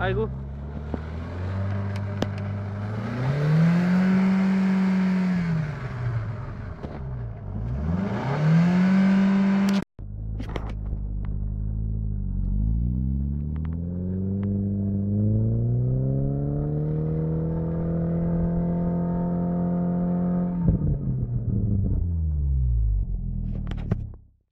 아이고.